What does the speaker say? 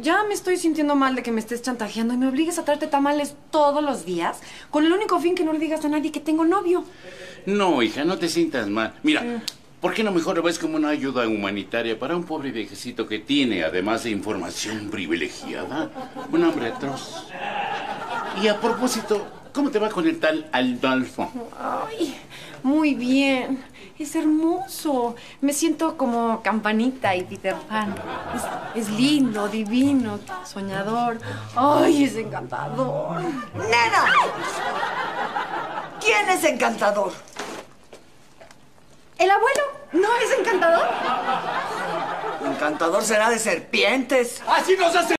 ya me estoy sintiendo mal de que me estés chantajeando y me obligues a traerte tamales todos los días con el único fin que no le digas a nadie que tengo novio. No, hija, no te sientas mal. Mira, ¿por qué no mejor lo ves como una ayuda humanitaria para un pobre viejecito que tiene, además de información privilegiada, un hambre atroz? Y a propósito, ¿cómo te va con el tal Aldolfo? Ay, muy bien. Es hermoso. Me siento como Campanita y Peter Pan. Es, es lindo, divino, soñador. Ay, es encantador. ¡Nena! ¿Quién es encantador? ¿El abuelo no es encantador? Encantador será de serpientes. Así nos hace